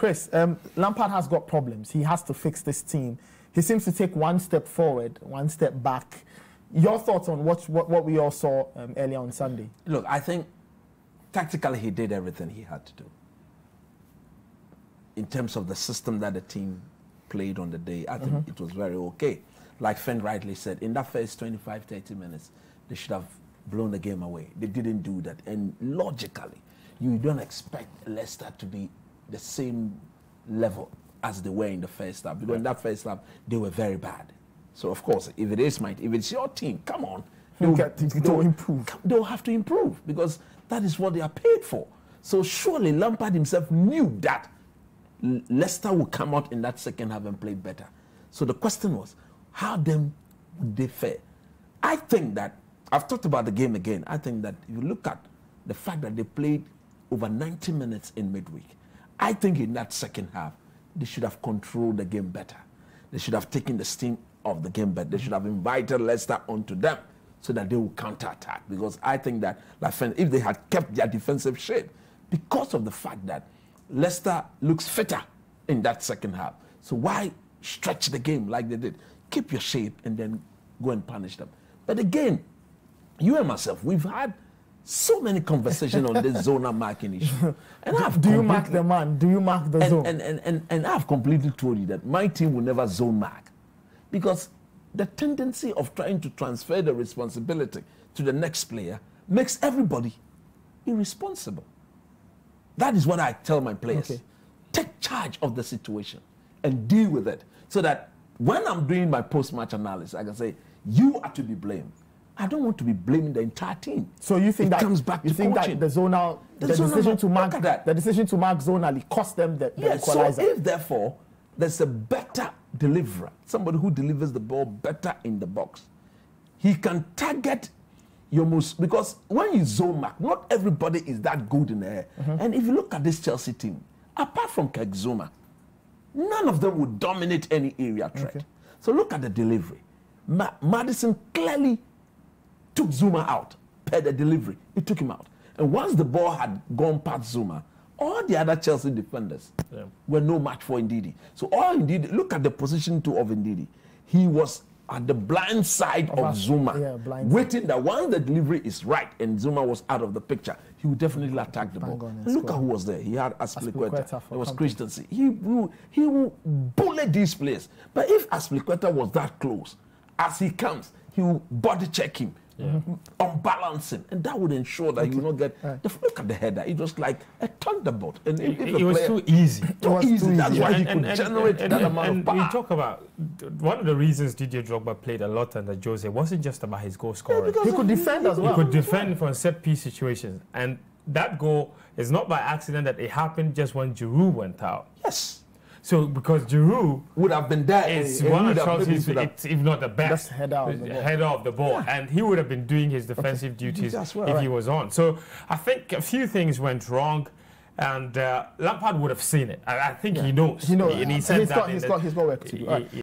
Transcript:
Chris, um, Lampard has got problems. He has to fix this team. He seems to take one step forward, one step back. Your thoughts on what what, what we all saw um, earlier on Sunday? Look, I think tactically he did everything he had to do. In terms of the system that the team played on the day, I think Mm-hmm. it was very okay. Like Fenn rightly said, in that first 25, 30 minutes, they should have blown the game away. They didn't do that. And logically, you don't expect Leicester to be the same level as they were in the first half. Because in that first half, they were very bad. So, of course, if it is my if it's your team, come on. You they'll- get to they'll- improve. They'll have to improve because that is what they are paid for. So surely Lampard himself knew that Leicester would come out in that second half and play better. So the question was, how then would they fare? I think that I've talked about the game again. I think that if you look at the fact that they played over 90 minutes in midweek, I think in that second half they should have controlled the game better. They should have taken the steam of the game better. They should have invited Leicester onto them so that they will counter-attack. Because I think that if they had kept their defensive shape, because of the fact that Leicester looks fitter in that second half. So why stretch the game like they did? Keep your shape and then go and punish them. But again, you and myself, we've had so many conversations on this zonal marking issue. And I've Do you mark the man? Do you mark the and, zone? and, and, and, and I've completely told you that my team will never zone mark because the tendency of trying to transfer the responsibility to the next player makes everybody irresponsible. That is what I tell my players. Okay. Take charge of the situation and deal with it so that when I'm doing my post match analysis, I can say, you are to be blamed. I don't want to be blaming the entire team. so you think it that comes back you to think coaching. that the zonal The the, zonal decision to mark at that. the decision to mark zonally cost them the, the Yes, so equalizer. if therefore there's a better deliverer, somebody who delivers the ball better in the box, he can target your most because when you zone mark, not everybody is that good in the air. Mm-hmm. And if you look at this Chelsea team, apart from Kurt Zouma, none of them would dominate any area threat. Okay. So look at the delivery. Ma- Maddison clearly took Zuma out per the delivery. He took him out. And once the ball had gone past Zuma, all the other Chelsea defenders were no match for Ndidi. So all Ndidi, look at the position too of Ndidi. He was at the blind side of, us, Zuma, yeah, waiting that once the delivery is right and Zuma was out of the picture, he would definitely attack the Bang ball. look score. at who was there. He had for There was. Christensen. He will, he will bully these players. But if Aspilicueta was that close, as he comes, he will body check him, unbalance him, and that would ensure that you will not get. The, look at the header; it was like a thunderbolt. And if It, it was player- too easy. too was easy. too That's easy. why he And- could and- generate and- that amount of power. We talk about one of the reasons Didier Drogba played a lot under Jose wasn't just about his goal scoring. he could defend as well. he could defend from set piece situations, and that goal is not by accident that it happened just when Giroud went out. yes, So because Giroud would have been there. is and- and one of Chelsea's, could have- it's, if not the best, Best header of the ball. header of the ball, and he would have been doing his defensive duties As well, if he was on. So I think a few things went wrong. And uh, Lampard would have seen it. I, I think he knows. He knows. And he said He's that got- in he's the- got- he's got work to do. he- Right. he-